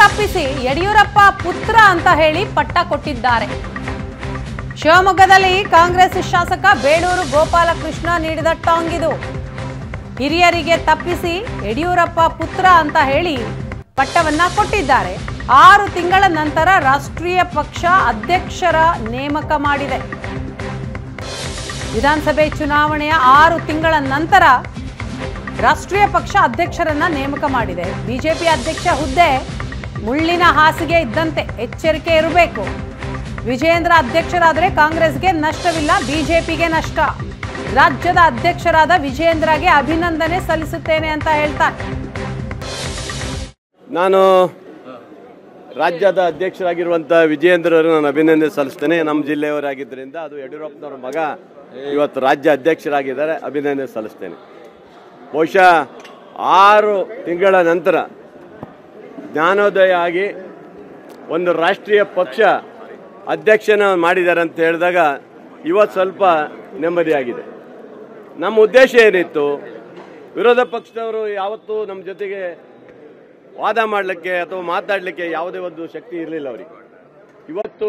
ತಪ್ಪಿಸಿ ಯಡಿಯೂರಪ್ಪ ಪುತ್ರ ಅಂತ ಹೇಳಿ ಪಟ್ಟ ಕೊಟ್ಟಿದ್ದಾರೆ. ಶಿವಮೊಗ್ಗದಲ್ಲಿ ಕಾಂಗ್ರೆಸ್ ಶಾಸಕ ಬೇಳೂರು ಗೋಪಾಲಕೃಷ್ಣ ನೀಡಿದ ಟಾಂಗ್ ಇದು. ಹಿರಿಯರಿಗೆ ತಪ್ಪಿಸಿ ಯಡಿಯೂರಪ್ಪ ಪುತ್ರ ಅಂತ ಹೇಳಿ ಪಟ್ಟವನ್ನ ಕೊಟ್ಟಿದ್ದಾರೆ. ಆರು ತಿಂಗಳ ನಂತರ ರಾಷ್ಟ್ರೀಯ ಪಕ್ಷ ಅಧ್ಯಕ್ಷರ ನೇಮಕ ಮಾಡಿದೆ. ವಿಧಾನಸಭೆ ಚುನಾವಣೆಯ ಆರು ತಿಂಗಳ ನಂತರ ರಾಷ್ಟ್ರೀಯ ಪಕ್ಷ ಅಧ್ಯಕ್ಷರನ್ನ ನೇಮಕ ಮಾಡಿದೆ. ಬಿಜೆಪಿ ಅಧ್ಯಕ್ಷ ಹುದ್ದೆ ಮುಳ್ಳಿನ ಹಾಸಿಗೆ ಇದ್ದಂತೆ ಎಚ್ಚರಿಕೆ ಇರಬೇಕು. ವಿಜೇಂದ್ರ ಅಧ್ಯಕ್ಷರಾದರೆ ಕಾಂಗ್ರೆಸ್ಗೆ ನಷ್ಟವಿಲ್ಲ, ಬಿಜೆಪಿಗೆ ನಷ್ಟ. ರಾಜ್ಯದ ಅಧ್ಯಕ್ಷರಾದ ವಿಜೇಂದ್ರಗೆ ಅಭಿನಂದನೆ ಸಲ್ಲಿಸುತ್ತೇನೆ ಅಂತ ಹೇಳ್ತಾರೆ. ನಾನು ರಾಜ್ಯದ ಅಧ್ಯಕ್ಷರಾಗಿರುವಂಥ ವಿಜಯೇಂದ್ರರು ನಾನು ಅಭಿನಂದನೆ ಸಲ್ಲಿಸ್ತೇನೆ. ನಮ್ಮ ಜಿಲ್ಲೆಯವರಾಗಿದ್ದರಿಂದ ಅದು ಯಡಿಯೂರಪ್ಪನವ್ರ ಮಗ. ಇವತ್ತು ರಾಜ್ಯ ಅಧ್ಯಕ್ಷರಾಗಿದ್ದಾರೆ, ಅಭಿನಂದನೆ ಸಲ್ಲಿಸ್ತೇನೆ. ಬಹುಶಃ ಆರು ತಿಂಗಳ ನಂತರ ಜ್ಞಾನೋದಯ ಆಗಿ ಒಂದು ರಾಷ್ಟ್ರೀಯ ಪಕ್ಷ ಅಧ್ಯಕ್ಷನ ಮಾಡಿದ್ದಾರೆ ಅಂತ ಹೇಳಿದಾಗ ಇವತ್ತು ಸ್ವಲ್ಪ ನೆಮ್ಮದಿಯಾಗಿದೆ. ನಮ್ಮ ಉದ್ದೇಶ ಏನಿತ್ತು? ವಿರೋಧ ಪಕ್ಷದವರು ಯಾವತ್ತೂ ನಮ್ಮ ಜೊತೆಗೆ ವಾದ ಮಾಡಲಿಕ್ಕೆ ಅಥವಾ ಮಾತಾಡಲಿಕ್ಕೆ ಯಾವುದೇ ಒಂದು ಶಕ್ತಿ ಇರಲಿಲ್ಲ ಅವರಿಗೆ. ಇವತ್ತು